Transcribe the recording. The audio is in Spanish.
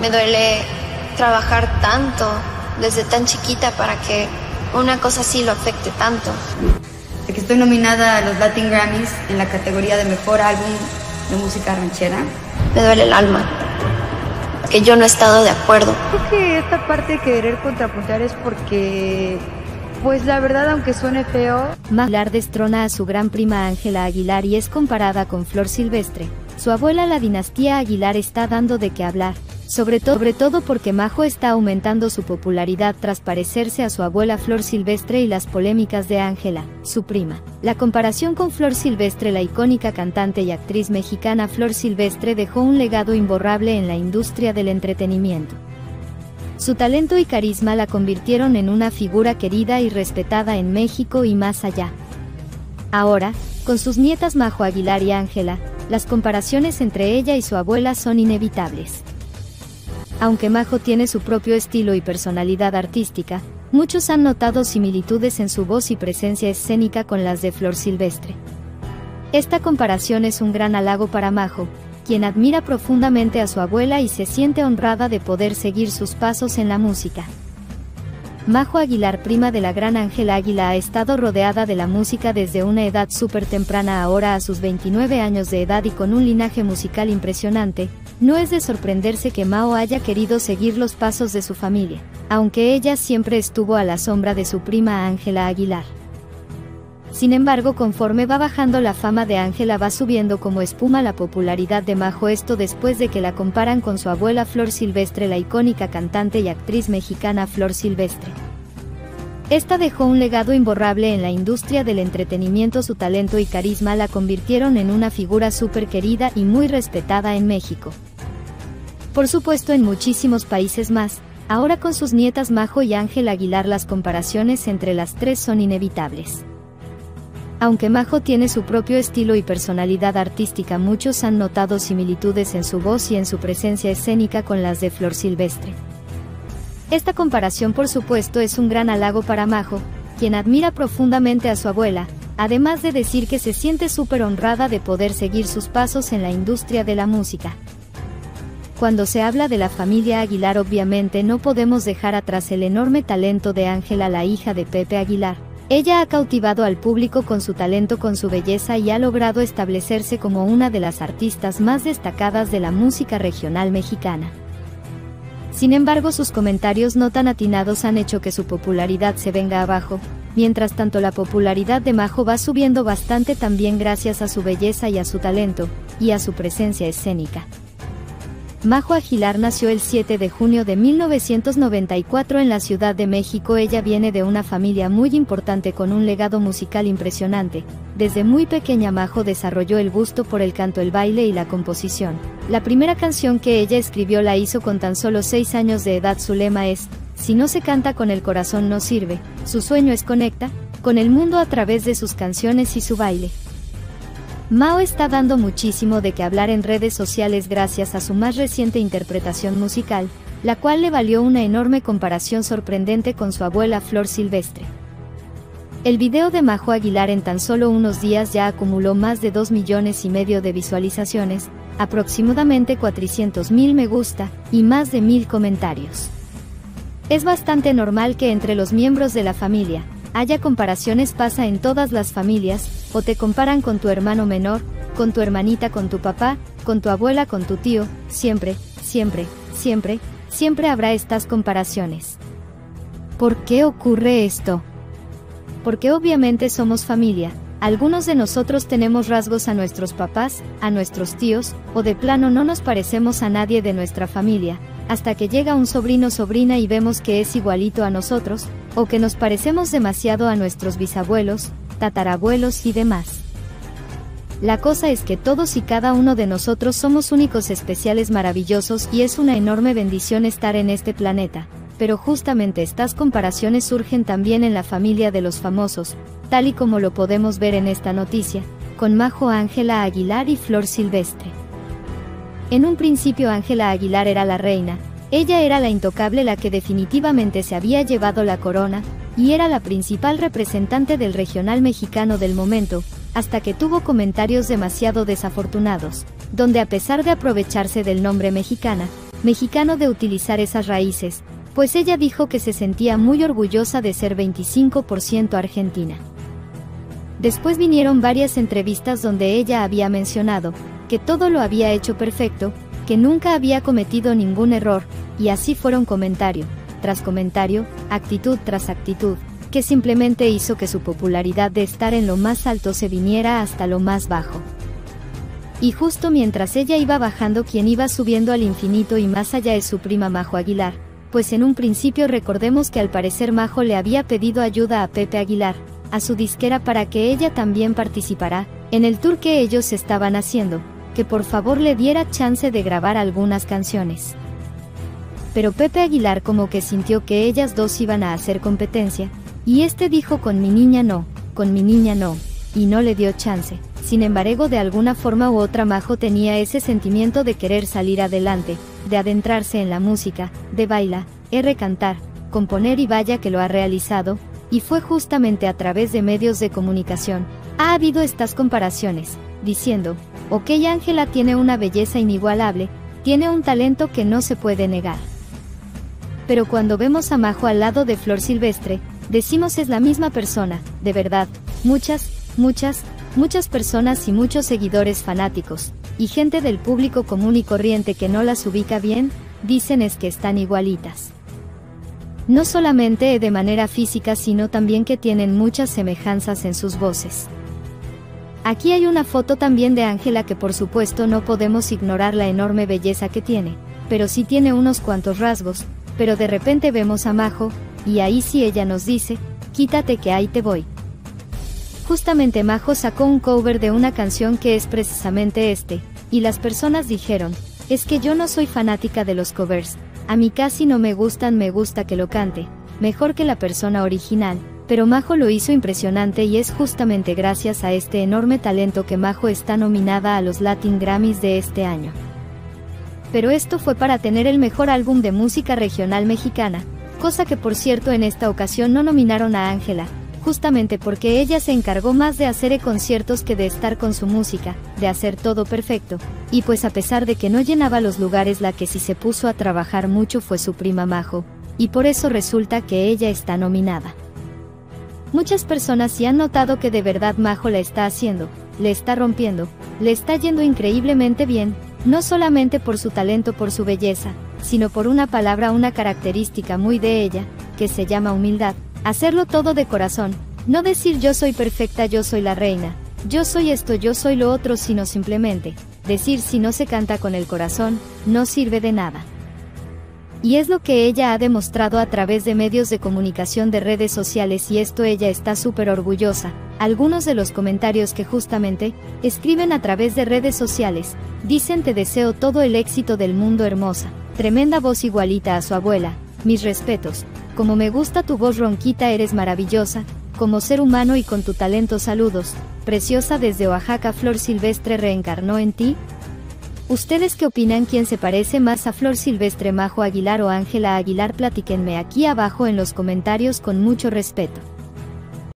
Me duele trabajar tanto desde tan chiquita para que una cosa así lo afecte tanto. que estoy nominada a los Latin Grammys en la categoría de Mejor Álbum de Música Ranchera. Me duele el alma. Que yo no he estado de acuerdo. Creo que esta parte de querer contrapuntar es porque pues la verdad, aunque suene feo... Aguilar destrona a su gran prima Ángela Aguilar y es comparada con Flor Silvestre. Su abuela la dinastía Aguilar está dando de qué hablar, sobre, todo porque Majo está aumentando su popularidad tras parecerse a su abuela Flor Silvestre y las polémicas de Ángela, su prima. La comparación con Flor Silvestre, la icónica cantante y actriz mexicana Flor Silvestre dejó un legado imborrable en la industria del entretenimiento. Su talento y carisma la convirtieron en una figura querida y respetada en México y más allá. Ahora, con sus nietas Majo Aguilar y Ángela, las comparaciones entre ella y su abuela son inevitables. Aunque Majo tiene su propio estilo y personalidad artística, muchos han notado similitudes en su voz y presencia escénica con las de Flor Silvestre. Esta comparación es un gran halago para Majo, quien admira profundamente a su abuela y se siente honrada de poder seguir sus pasos en la música. Majo Aguilar, prima de la gran Ángela Águila, ha estado rodeada de la música desde una edad súper temprana ahora a sus 29 años de edad y con un linaje musical impresionante, no es de sorprenderse que Mao haya querido seguir los pasos de su familia, aunque ella siempre estuvo a la sombra de su prima Ángela Aguilar. Sin embargo, conforme va bajando la fama de Ángela va subiendo como espuma la popularidad de Majo esto después de que la comparan con su abuela Flor Silvestre, la icónica cantante y actriz mexicana Flor Silvestre. Esta dejó un legado imborrable en la industria del entretenimiento, su talento y carisma la convirtieron en una figura súper querida y muy respetada en México. Por supuesto en muchísimos países más, ahora con sus nietas Majo y Ángel Aguilar las comparaciones entre las tres son inevitables. Aunque Majo tiene su propio estilo y personalidad artística, muchos han notado similitudes en su voz y en su presencia escénica con las de Flor Silvestre. Esta comparación por supuesto es un gran halago para Majo, quien admira profundamente a su abuela, además de decir que se siente súper honrada de poder seguir sus pasos en la industria de la música. Cuando se habla de la familia Aguilar obviamente no podemos dejar atrás el enorme talento de Ángela la hija de Pepe Aguilar, ella ha cautivado al público con su talento, con su belleza y ha logrado establecerse como una de las artistas más destacadas de la música regional mexicana. Sin embargo, sus comentarios no tan atinados han hecho que su popularidad se venga abajo, mientras tanto la popularidad de Majo va subiendo bastante también gracias a su belleza y a su talento, y a su presencia escénica. Majo Aguilar nació el 7 de junio de 1994 en la Ciudad de México. Ella viene de una familia muy importante con un legado musical impresionante. Desde muy pequeña Majo desarrolló el gusto por el canto, el baile y la composición. La primera canción que ella escribió la hizo con tan solo 6 años de edad. Su lema es, si no se canta con el corazón no sirve. Su sueño es conecta con el mundo a través de sus canciones y su baile. Mao está dando muchísimo de qué hablar en redes sociales gracias a su más reciente interpretación musical, la cual le valió una enorme comparación sorprendente con su abuela Flor Silvestre. El video de Majo Aguilar en tan solo unos días ya acumuló más de 2 millones y medio de visualizaciones, aproximadamente 400 mil me gusta y más de mil comentarios. Es bastante normal que entre los miembros de la familia, haya comparaciones pasa en todas las familias, o te comparan con tu hermano menor, con tu hermanita, con tu papá, con tu abuela, con tu tío, siempre, siempre, siempre, siempre habrá estas comparaciones. ¿Por qué ocurre esto? Porque obviamente somos familia, algunos de nosotros tenemos rasgos a nuestros papás, a nuestros tíos, o de plano no nos parecemos a nadie de nuestra familia, hasta que llega un sobrino sobrina y vemos que es igualito a nosotros, o que nos parecemos demasiado a nuestros bisabuelos, tatarabuelos y demás. La cosa es que todos y cada uno de nosotros somos únicos, especiales, maravillosos y es una enorme bendición estar en este planeta, pero justamente estas comparaciones surgen también en la familia de los famosos, tal y como lo podemos ver en esta noticia, con Majo Ángela Aguilar y Flor Silvestre. En un principio Ángela Aguilar era la reina, ella era la intocable la que definitivamente se había llevado la corona, y era la principal representante del regional mexicano del momento, hasta que tuvo comentarios demasiado desafortunados, donde a pesar de aprovecharse del nombre mexicana, mexicano de utilizar esas raíces, pues ella dijo que se sentía muy orgullosa de ser 25% argentina. Después vinieron varias entrevistas donde ella había mencionado que todo lo había hecho perfecto, que nunca había cometido ningún error, y así fueron comentario, tras comentario, actitud tras actitud, que simplemente hizo que su popularidad de estar en lo más alto se viniera hasta lo más bajo. Y justo mientras ella iba bajando quien iba subiendo al infinito y más allá es su prima Majo Aguilar, pues en un principio recordemos que al parecer Majo le había pedido ayuda a Pepe Aguilar, a su disquera para que ella también participara, en el tour que ellos estaban haciendo, que por favor le diera chance de grabar algunas canciones. Pero Pepe Aguilar como que sintió que ellas dos iban a hacer competencia, y este dijo con mi niña no, con mi niña no, y no le dio chance. Sin embargo, de alguna forma u otra Majo tenía ese sentimiento de querer salir adelante, de adentrarse en la música, de bailar, R cantar, componer y vaya que lo ha realizado, y fue justamente a través de medios de comunicación. Ha habido estas comparaciones, diciendo, ok Ángela tiene una belleza inigualable, tiene un talento que no se puede negar. Pero cuando vemos a Majo al lado de Flor Silvestre, decimos es la misma persona, de verdad, muchas, muchas, muchas personas y muchos seguidores fanáticos, y gente del público común y corriente que no las ubica bien, dicen es que están igualitas. No solamente de manera física, sino también que tienen muchas semejanzas en sus voces. Aquí hay una foto también de Ángela que por supuesto no podemos ignorar la enorme belleza que tiene, pero sí tiene unos cuantos rasgos, pero de repente vemos a Majo, y ahí sí ella nos dice, quítate que ahí te voy. Justamente Majo sacó un cover de una canción que es precisamente este, y las personas dijeron, es que yo no soy fanática de los covers, a mí casi no me gustan, me gusta que lo cante, mejor que la persona original, pero Majo lo hizo impresionante y es justamente gracias a este enorme talento que Majo está nominada a los Latin Grammys de este año. Pero esto fue para tener el mejor álbum de música regional mexicana, cosa que por cierto en esta ocasión no nominaron a Ángela, justamente porque ella se encargó más de hacer conciertos que de estar con su música, de hacer todo perfecto, y pues a pesar de que no llenaba los lugares la que sí se puso a trabajar mucho fue su prima Majo, y por eso resulta que ella está nominada. Muchas personas sí han notado que de verdad Majo la está haciendo, le está rompiendo, le está yendo increíblemente bien, no solamente por su talento, por su belleza, sino por una palabra, una característica muy de ella, que se llama humildad, Hacerlo todo de corazón, no decir yo soy perfecta, yo soy la reina, yo soy esto, yo soy lo otro, sino simplemente, decir si no se canta con el corazón, no sirve de nada. Y es lo que ella ha demostrado a través de medios de comunicación de redes sociales y esto ella está súper orgullosa. Algunos de los comentarios que justamente escriben a través de redes sociales dicen te deseo todo el éxito del mundo hermosa, tremenda voz igualita a su abuela, mis respetos, como me gusta tu voz ronquita eres maravillosa, como ser humano y con tu talento saludos, preciosa desde Oaxaca Flor Silvestre reencarnó en ti. ¿Ustedes qué opinan quién se parece más a Flor Silvestre Majo Aguilar o Ángela Aguilar? Platíquenme aquí abajo en los comentarios con mucho respeto.